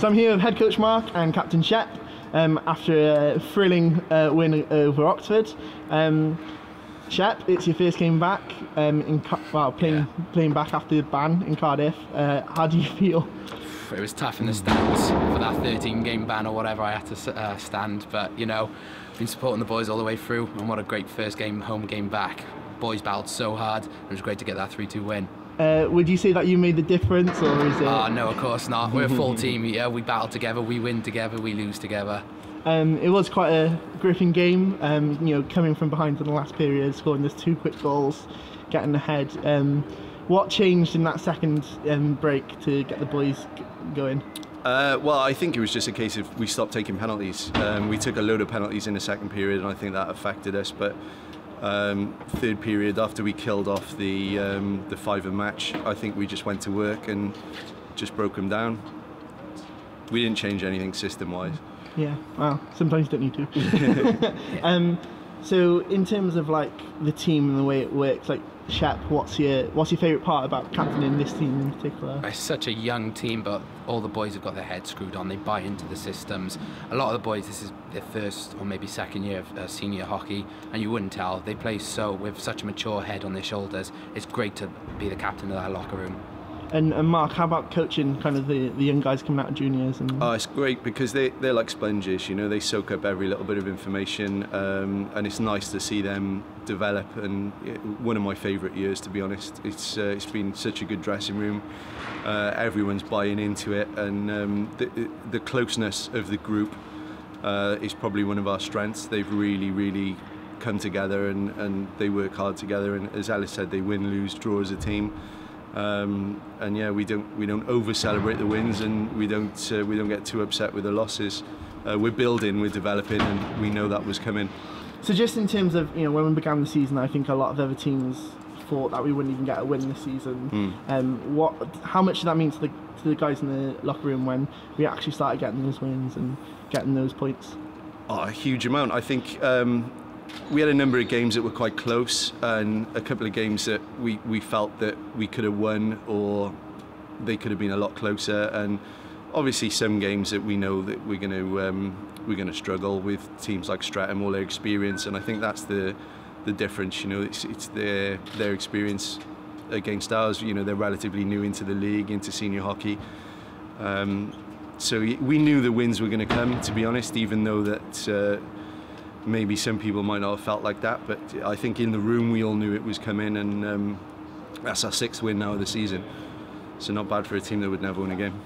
So I'm here with head coach Mark and captain Shep um, after a thrilling uh, win over Oxford. Um, Shep, it's your first game back um, in well playing yeah. playing back after the ban in Cardiff. Uh, how do you feel? It was tough in the stands for that 13 game ban or whatever I had to uh, stand, but you know, been supporting the boys all the way through, and what a great first game home game back. Boys battled so hard. It was great to get that 3-2 win. Uh, would you say that you made the difference, or is it? Oh no, of course not. We're a full team here. We battle together. We win together. We lose together. Um, it was quite a gripping game. Um, you know, coming from behind in the last period, scoring those two quick goals, getting ahead. Um, what changed in that second um, break to get the boys going? Uh, well, I think it was just a case of we stopped taking penalties. Um, we took a load of penalties in the second period, and I think that affected us. But um, third period, after we killed off the um, the fiver match, I think we just went to work and just broke them down. We didn't change anything system-wise. Yeah, well, sometimes you don't need to. um, so, in terms of like the team and the way it works, like Shep, what's your what's your favourite part about captaining this team in particular? It's such a young team, but all the boys have got their heads screwed on. They buy into the systems. A lot of the boys, this is their first or maybe second year of uh, senior hockey, and you wouldn't tell. They play so with such a mature head on their shoulders. It's great to be the captain of that locker room. And, and, Mark, how about coaching kind of the, the young guys coming out of juniors? And... Oh, it's great because they, they're like sponges, you know, they soak up every little bit of information um, and it's nice to see them develop and one of my favourite years, to be honest. It's, uh, it's been such a good dressing room. Uh, everyone's buying into it and um, the, the closeness of the group uh, is probably one of our strengths. They've really, really come together and, and they work hard together and as Elis said, they win, lose, draw as a team. Um, and yeah, we don't we don't over celebrate the wins, and we don't uh, we don't get too upset with the losses. Uh, we're building, we're developing, and we know that was coming. So just in terms of you know when we began the season, I think a lot of other teams thought that we wouldn't even get a win this season. Mm. Um, what how much did that mean to the to the guys in the locker room when we actually started getting those wins and getting those points? Oh, a huge amount. I think um, we had a number of games that were quite close and a couple of games that we, we felt that we could have won or they could have been a lot closer. And obviously some games that we know that we're going to um, we're going to struggle with teams like Streatham all their experience. And I think that's the the difference you know it's, it's their their experience against ours. You know they're relatively new into the league into senior hockey. Um, so we knew the wins were going to come to be honest even though that uh, maybe some people might not have felt like that, but I think in the room we all knew it was coming, and um, that's our sixth win now of the season. So not bad for a team that would never win a game.